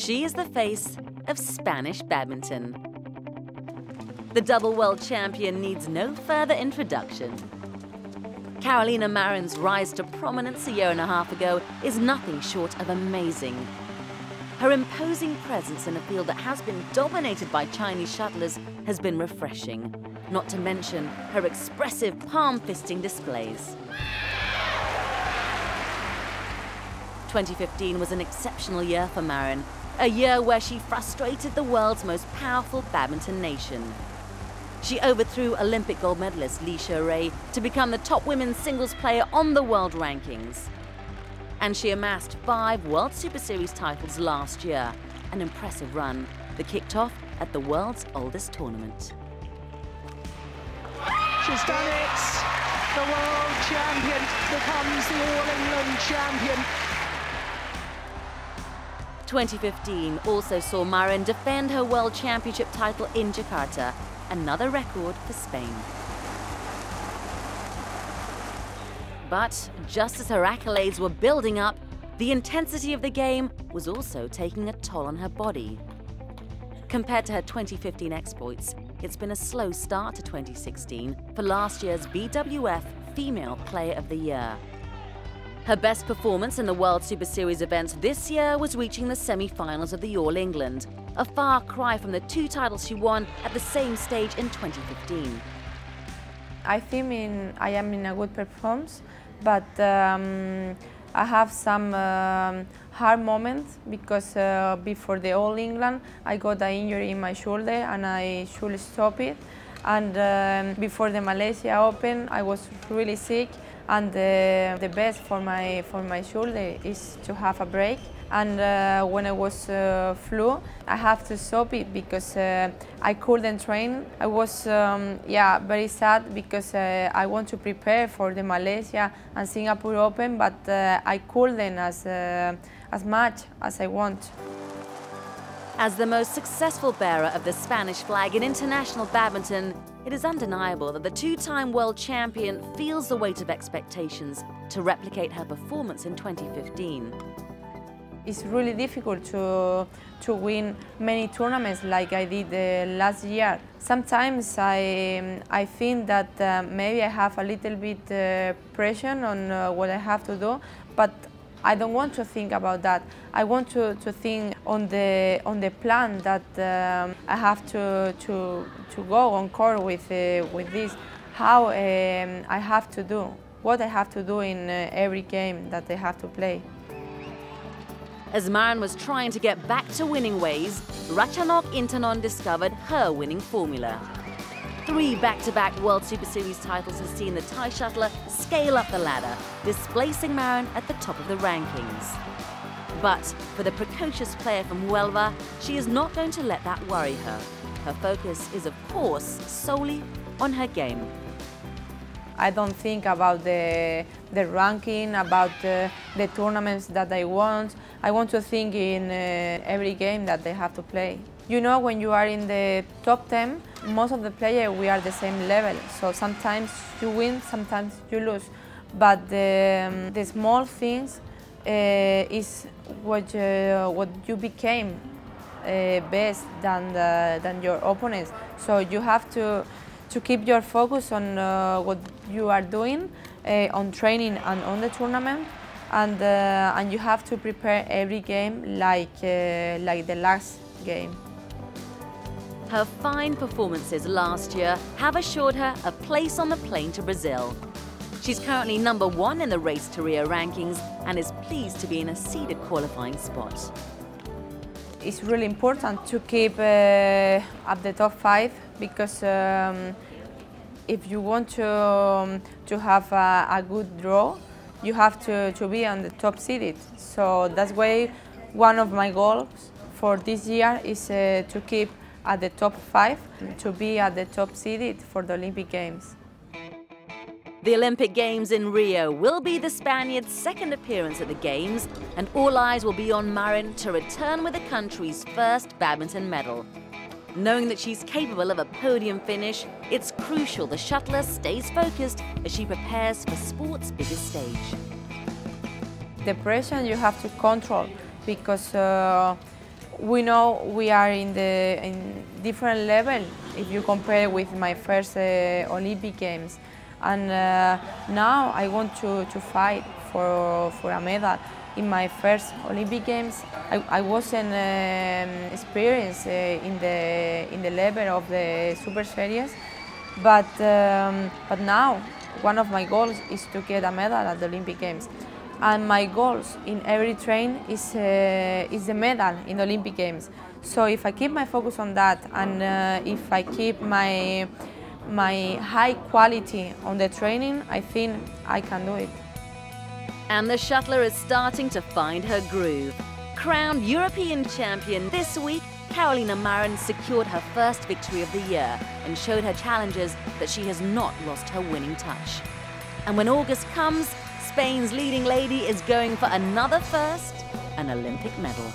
She is the face of Spanish badminton. The double world champion needs no further introduction. Carolina Marin's rise to prominence a year and a half ago is nothing short of amazing. Her imposing presence in a field that has been dominated by Chinese shuttlers has been refreshing, not to mention her expressive palm fisting displays. 2015 was an exceptional year for Marin, a year where she frustrated the world's most powerful badminton nation. She overthrew Olympic gold medalist Li Xuerui to become the top women's singles player on the world rankings. And she amassed five World Super Series titles last year, an impressive run that kicked off at the world's oldest tournament. She's done it! The world champion becomes the All-England champion 2015 also saw Marin defend her World Championship title in Jakarta, another record for Spain. But just as her accolades were building up, the intensity of the game was also taking a toll on her body. Compared to her 2015 exploits, it's been a slow start to 2016 for last year's BWF Female Player of the Year. Her best performance in the World Super Series events this year was reaching the semi-finals of the All England, a far cry from the two titles she won at the same stage in 2015. I think in, I am in a good performance, but um, I have some um, hard moments because uh, before the All England I got an injury in my shoulder and I should stop it. And um, before the Malaysia Open I was really sick and the, the best for my, for my shoulder is to have a break. And uh, when I was uh, flu, I have to stop it because uh, I couldn't train. I was um, yeah very sad because uh, I want to prepare for the Malaysia and Singapore Open, but uh, I couldn't as uh, as much as I want. As the most successful bearer of the Spanish flag in international badminton, it is undeniable that the two-time world champion feels the weight of expectations to replicate her performance in 2015. It's really difficult to, to win many tournaments like I did uh, last year. Sometimes I, I think that uh, maybe I have a little bit uh, pressure on uh, what I have to do, but I don't want to think about that. I want to, to think on the, on the plan that um, I have to, to, to go on court with, uh, with this, how um, I have to do, what I have to do in uh, every game that I have to play. As Marin was trying to get back to winning ways, Ratchanok Intanon discovered her winning formula. Three back-to-back -back World Super Series titles has seen the Thai shuttler scale up the ladder, displacing Marin at the top of the rankings. But for the precocious player from Huelva, she is not going to let that worry her. Her focus is, of course, solely on her game. I don't think about the, the ranking, about the, the tournaments that I want. I want to think in uh, every game that they have to play. You know, when you are in the top 10, most of the players, we are the same level. So sometimes you win, sometimes you lose. But the, um, the small things uh, is what, what you became uh, best than, the, than your opponents. So you have to to keep your focus on uh, what you are doing, uh, on training and on the tournament, and uh, and you have to prepare every game like like the last game. Her fine performances last year have assured her a place on the plane to Brazil. She's currently number one in the Race to Rio rankings and is pleased to be in a seeded qualifying spot. It's really important to keep uh, at the top five because um, if you want to, um, to have a, a, good draw, you have to, to be on the top seeded. So that's why one of my goals for this year is uh, to keep at the top five, to be at the top seeded for the Olympic Games. The Olympic Games in Rio will be the Spaniards' second appearance at the Games, and all eyes will be on Marin to return with the country's first badminton medal. Knowing that she's capable of a podium finish, it's crucial the shuttler stays focused as she prepares for sport's biggest stage. The pressure you have to control because uh, we know we are in the in different level if you compare with my first uh, Olympic Games. And uh, now I want to, to fight for, for a medal. In my first Olympic Games, I, I wasn't um, experienced uh, in, the, in the level of the Super Series, but, um, but now one of my goals is to get a medal at the Olympic Games. And my goals in every train is, uh, is the medal in the Olympic Games. So if I keep my focus on that and uh, if I keep my, my high quality on the training, I think I can do it. And the shuttler is starting to find her groove. Crowned European champion this week, Carolina Marin secured her first victory of the year and showed her challengers that she has not lost her winning touch. And when August comes, Spain's leading lady is going for another first, an Olympic medal.